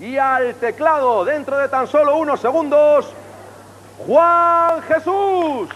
y al teclado dentro de tan solo unos segundos, Juan Jesús.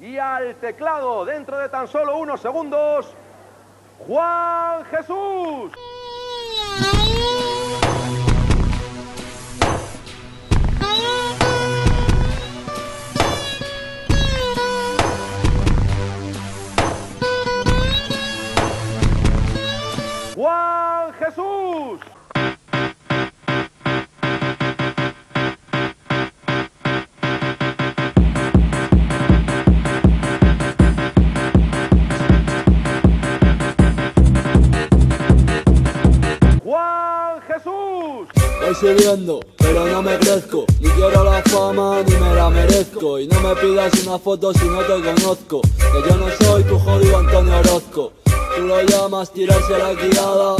Y al teclado dentro de tan solo unos segundos, Juan Jesús. Jesús. Juan Jesús. Voy subiendo, pero no me crezco. Ni quiero la fama ni me la merezco. Y no me pidas una foto si no te conozco. Que yo no soy tu jodido Antonio Orozco. Tú lo llamas tirarse la guiada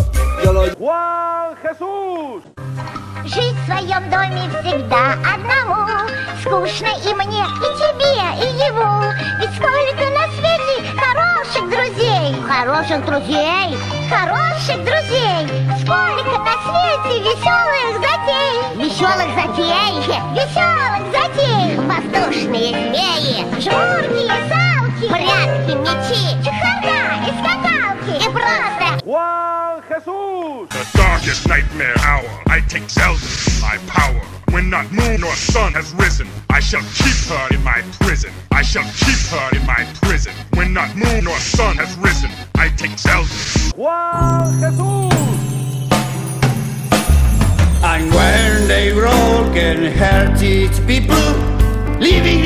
Juan Jesús. Жить в своем доме всегда одному Скучно и мне, и тебе, и ему Ведь сколько на свете хороших друзей Хороших друзей? Хороших друзей Сколько на свете веселых затей Веселых затей? Веселых затей Воздушные змеи, жмурки и салки Прятки, мечи, darkest nightmare hour, I take Zelda in my power. When not moon nor sun has risen, I shall keep her in my prison. I shall keep her in my prison. When not moon nor sun has risen, I take Zelda. Juan Jesús. And when they broken hearted people living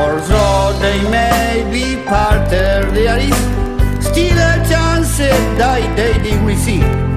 for though they may be parted there is still a chance that they will see